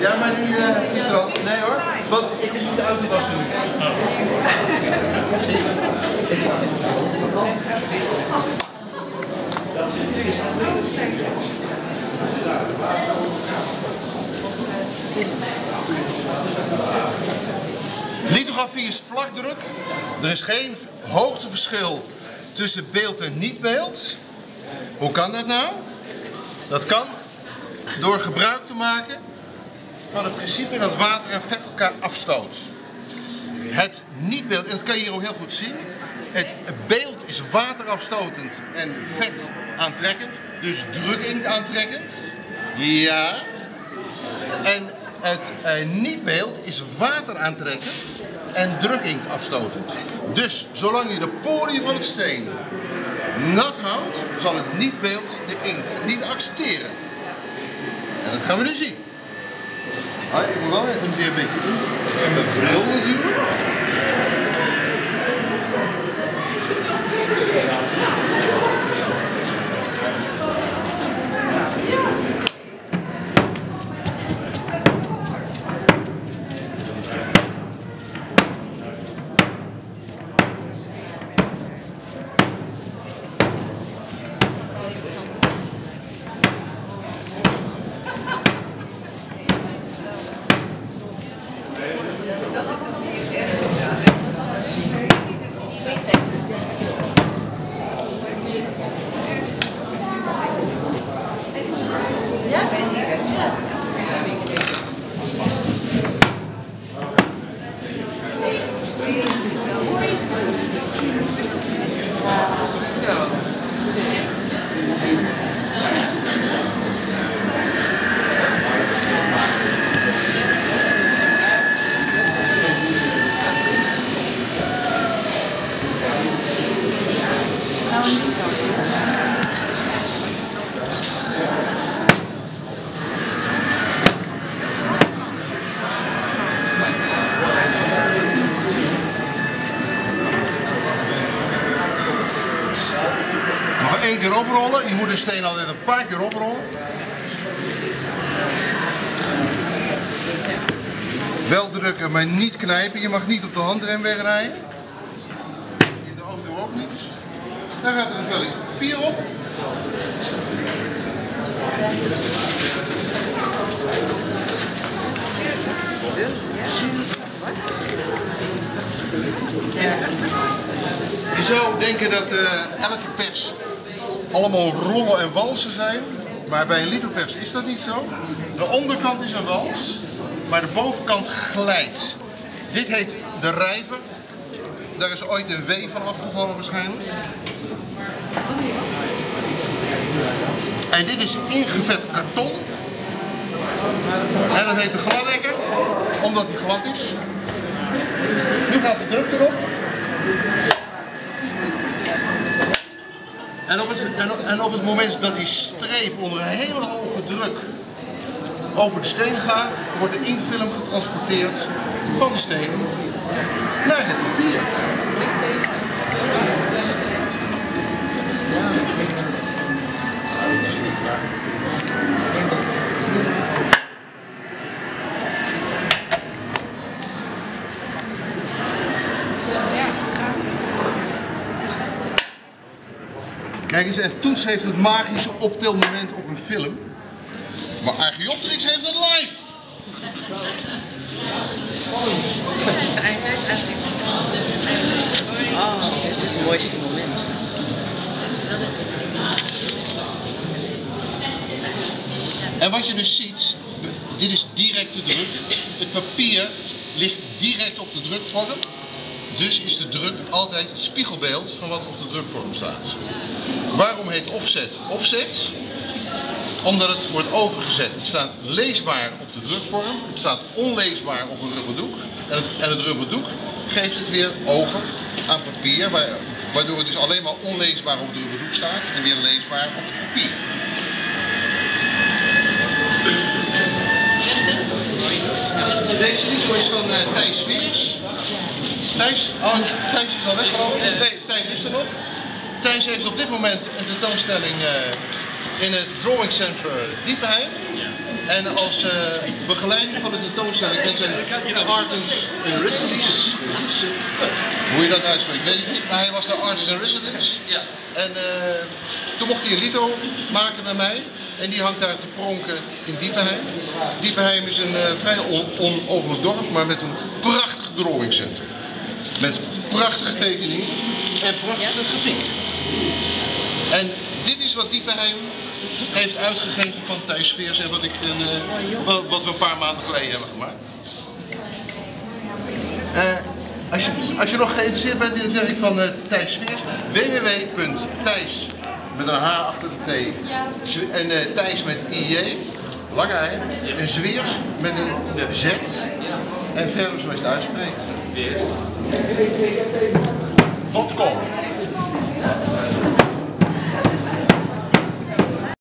Ja, maar die eh, is er al. Nee hoor, want ik is niet uit te wassen. Lithografie is vlakdruk. Er is geen hoogteverschil tussen beeld en niet-beeld. Hoe kan dat nou? Dat kan door gebruik te maken van het principe dat water en vet elkaar afstoot. Het niet-beeld, en dat kan je hier ook heel goed zien. Het beeld is waterafstotend en vet aantrekkend, dus drukinkt aantrekkend. Ja. En het eh, niet-beeld is wateraantrekkend en drukinkt afstotend. Dus zolang je de poriën van het steen nat houdt, zal het niet-beeld de inkt niet accepteren. En dat gaan we nu zien. Ah, ik moet wel een beetje in mijn bril natuurlijk. Nog één oprollen. Je moet de steen altijd een paar keer oprollen. Wel drukken, maar niet knijpen. Je mag niet op de handrem wegrijden. In de auto ook niet. Dan gaat er een velletje papier op. Je zou denken dat eh, elke pers allemaal rollen en walsen zijn. Maar bij een lithopers is dat niet zo. De onderkant is een wals, maar de bovenkant glijdt. Dit heet de rijver. Daar is ooit een W van afgevallen waarschijnlijk. En dit is ingevet karton. En dat heet de gladdekker, omdat hij glad is. Nu gaat de druk erop. En op, het, en, op, het moment dat die streep onder een hele hoge druk over de steen gaat, wordt de inkfilm getransporteerd van de steen naar het papier. Kijk eens, en Toets heeft het magische optelmoment op een film. Maar Archaeopteryx heeft het live. Dit is het mooiste moment. En wat je dus ziet, dit is directe druk. Het papier ligt direct op de drukvorm. Dus is de druk altijd het spiegelbeeld van wat op de drukvorm staat. Heet offset offset? Omdat het wordt overgezet. Het staat leesbaar op de drukvorm. Het staat onleesbaar op een rubberdoek. En het, en het rubberdoek geeft het weer over aan papier. wa- Waardoor het dus alleen maar onleesbaar op het rubberdoek staat en weer leesbaar op het papier. Deze video is van eh, Thijs Veers. Thijs, oh, Thijs is al weggelopen. Nee, Thijs is er nog. Thijs heeft op dit moment een tentoonstelling eh, in het Drawing Center Diepenheim. En als uh, begeleiding van de tentoonstelling en zijn Artist in Residence. Hoe je dat uitspreekt, weet ik niet. Maar hij was de Artist in Residence. Ja. En uh, toen mocht hij een lito maken bij mij. En die hangt daar te pronken in Diepenheim. Diepenheim is een uh, vrij onogelijk dorp, maar met een prachtig drawingcentrum. Met prachtige tekeningen en prachtige grafiek. En dit is wat Diepenheim heeft uitgegeven van Thijs Veers en wat, ik een, uh, wat we een paar maanden geleden hebben gemaakt. Uh, als, je, als je nog geïnteresseerd bent in het werk van uh, Thijs Veers, www.thijs met een H achter de T en uh, Thijs met IJ, lange ei, en Zweers met een Z en verder zoals je het uitspreekt.